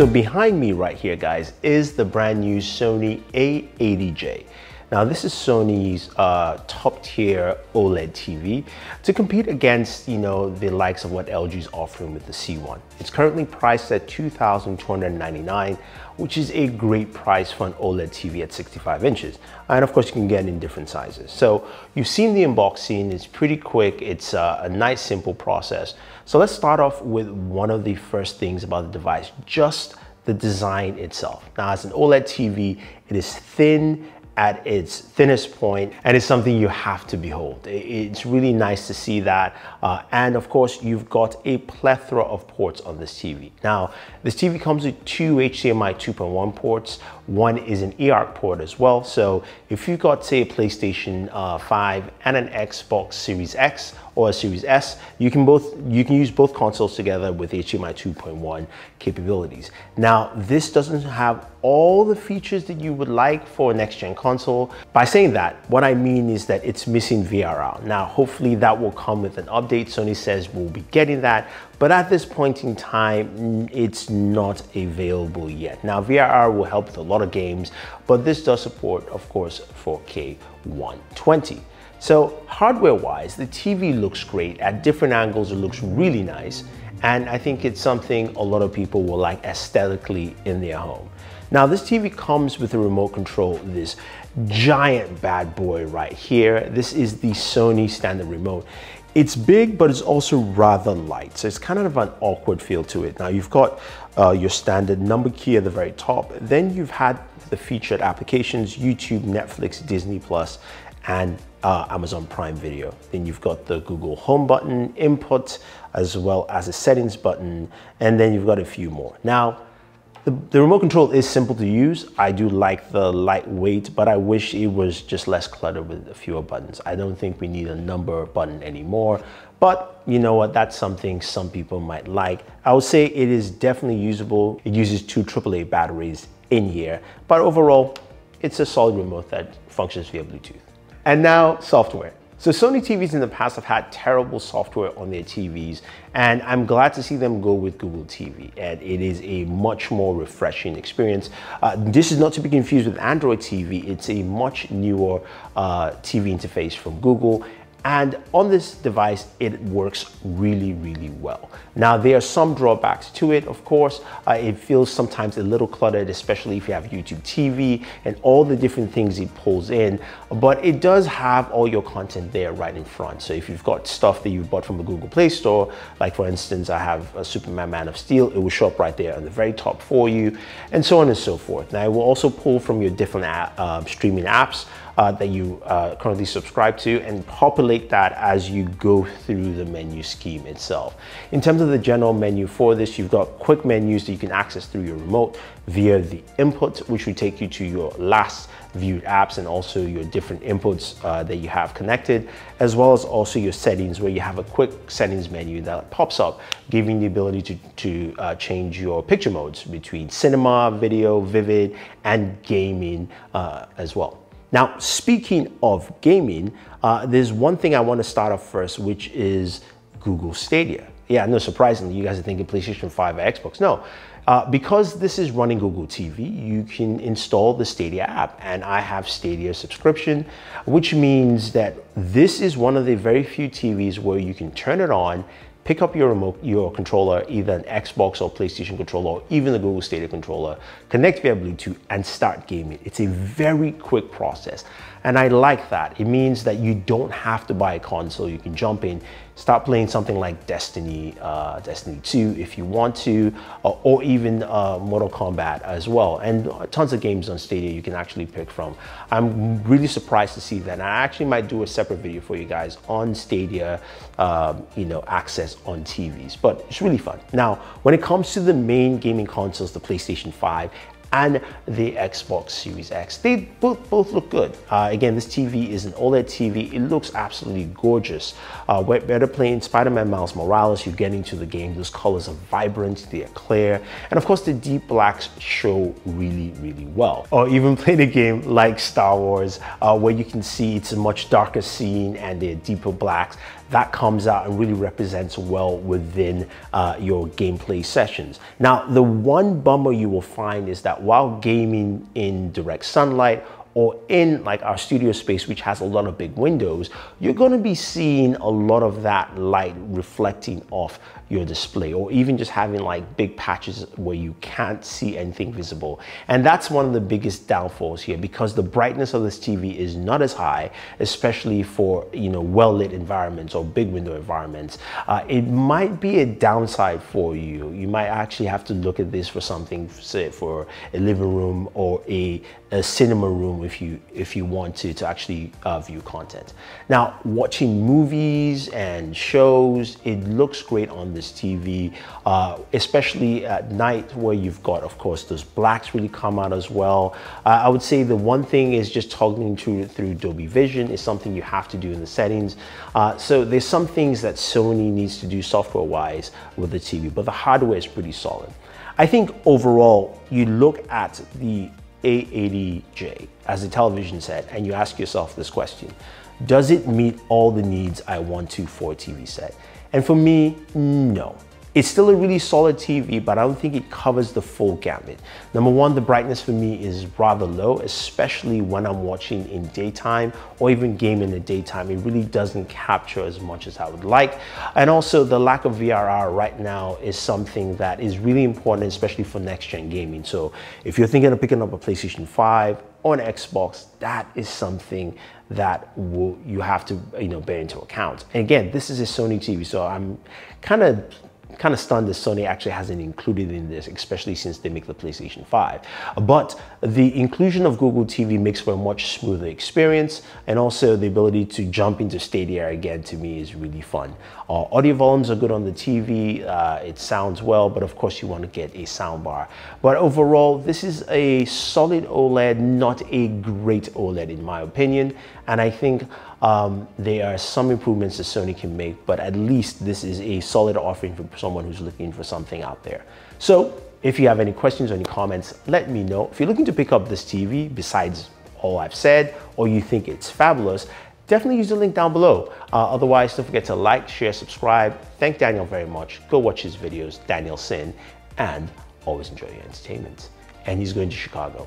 So behind me right here, guys, is the brand new Sony A80J. Now this is Sony's uh, top tier OLED TV to compete against, you know, the likes of what LG is offering with the C1. It's currently priced at 2,299, which is a great price for an OLED TV at 65 inches. And of course you can get it in different sizes. So you've seen the unboxing, it's pretty quick, it's uh, a nice simple process. So let's start off with one of the first things about the device, just the design itself. Now as an OLED TV, it is thin at its thinnest point and it's something you have to behold. It's really nice to see that. Uh, and of course, you've got a plethora of ports on this TV. Now, this TV comes with two HDMI 2.1 ports. One is an eARC port as well. So if you've got say a PlayStation uh, 5 and an Xbox Series X or a Series S, you can both you can use both consoles together with HDMI 2.1 capabilities. Now, this doesn't have all the features that you would like for a next gen console. By saying that, what I mean is that it's missing VRR. Now, hopefully that will come with an update. Sony says we'll be getting that, but at this point in time, it's not available yet. Now, VRR will help with a lot of games, but this does support, of course, 4K 120. So hardware wise, the TV looks great. At different angles, it looks really nice. And I think it's something a lot of people will like aesthetically in their home. Now this TV comes with a remote control, this giant bad boy right here. This is the Sony standard remote. It's big, but it's also rather light. So it's kind of an awkward feel to it. Now you've got uh, your standard number key at the very top. Then you've had the featured applications, YouTube, Netflix, Disney Plus, and uh, Amazon Prime Video. Then you've got the Google Home button, input, as well as a settings button, and then you've got a few more. Now, the, the, remote control is simple to use. I do like the lightweight, but I wish it was just less cluttered with a fewer buttons. I don't think we need a number button anymore, but you know what, that's something some people might like. I would say it is definitely usable. It uses two AAA batteries in here, but overall, it's a solid remote that functions via Bluetooth. And now software. So Sony TVs in the past have had terrible software on their TVs, and I'm glad to see them go with Google TV, and it is a much more refreshing experience. Uh, this is not to be confused with Android TV. It's a much newer uh, TV interface from Google, and on this device, it works really, really well. Now, there are some drawbacks to it, of course. Uh, it feels sometimes a little cluttered, especially if you have YouTube TV and all the different things it pulls in. But it does have all your content there right in front. So if you've got stuff that you bought from the Google Play Store, like for instance, I have a Superman Man of Steel, it will show up right there on the very top for you, and so on and so forth. Now, it will also pull from your different uh, streaming apps uh, that you uh, currently subscribe to and populate that as you go through the menu scheme itself. In terms of the general menu for this, you've got quick menus that you can access through your remote via the input, which will take you to your last viewed apps and also your different inputs uh, that you have connected, as well as also your settings where you have a quick settings menu that pops up, giving the ability to, to uh, change your picture modes between cinema, video, vivid, and gaming uh, as well. Now, speaking of gaming, uh, there's one thing I want to start off first, which is Google Stadia. Yeah, no, surprisingly, you guys are thinking PlayStation 5 or Xbox. No, uh, because this is running Google TV, you can install the Stadia app, and I have Stadia subscription, which means that this is one of the very few TVs where you can turn it on, pick up your remote, your controller, either an Xbox or PlayStation controller, or even the Google Stadia controller, connect via Bluetooth and start gaming. It's a very quick process. And I like that. It means that you don't have to buy a console. You can jump in, start playing something like Destiny, uh, Destiny 2 if you want to, uh, or even uh, Mortal Kombat as well. And tons of games on Stadia you can actually pick from. I'm really surprised to see that. And I actually might do a separate video for you guys on Stadia, um, you know, access on TVs, but it's really fun. Now, when it comes to the main gaming consoles, the PlayStation 5 and the Xbox Series X. They both, both look good. Uh, again, this TV is an OLED TV. It looks absolutely gorgeous. Uh, better playing Spider-Man Miles Morales, you get into the game. Those colors are vibrant, they are clear. And of course, the deep blacks show really, really well. Or even playing a game like Star Wars, uh, where you can see it's a much darker scene and they're deeper blacks that comes out and really represents well within uh, your gameplay sessions. Now, the one bummer you will find is that while gaming in direct sunlight or in like our studio space, which has a lot of big windows, you're gonna be seeing a lot of that light reflecting off your display or even just having like big patches where you can't see anything visible. And that's one of the biggest downfalls here because the brightness of this TV is not as high, especially for, you know, well-lit environments or big window environments. Uh, it might be a downside for you. You might actually have to look at this for something, say for a living room or a, a cinema room if you if you want to to actually uh, view content. Now, watching movies and shows, it looks great on this TV, uh, especially at night where you've got, of course, those blacks really come out as well. Uh, I would say the one thing is just toggling through through Dolby Vision is something you have to do in the settings. Uh, so there's some things that Sony needs to do software-wise with the TV, but the hardware is pretty solid. I think overall, you look at the a80J as a television set and you ask yourself this question, does it meet all the needs I want to for a TV set? And for me, no. It's still a really solid TV, but I don't think it covers the full gamut. Number one, the brightness for me is rather low, especially when I'm watching in daytime or even game in the daytime. It really doesn't capture as much as I would like. And also the lack of VRR right now is something that is really important, especially for next gen gaming. So if you're thinking of picking up a PlayStation 5 or an Xbox, that is something that will, you have to you know bear into account. And again, this is a Sony TV, so I'm kind of kind of stunned that Sony actually hasn't included in this, especially since they make the PlayStation 5. But the inclusion of Google TV makes for a much smoother experience and also the ability to jump into Stadia again to me is really fun. Uh, audio volumes are good on the TV, uh, it sounds well, but of course you want to get a soundbar. But overall, this is a solid OLED, not a great OLED in my opinion. And I think um, there are some improvements that Sony can make, but at least this is a solid offering for someone who's looking for something out there. So if you have any questions or any comments, let me know. If you're looking to pick up this TV, besides all I've said, or you think it's fabulous, definitely use the link down below. Uh, otherwise, don't forget to like, share, subscribe. Thank Daniel very much. Go watch his videos, Daniel Sin, and always enjoy your entertainment. And he's going to Chicago.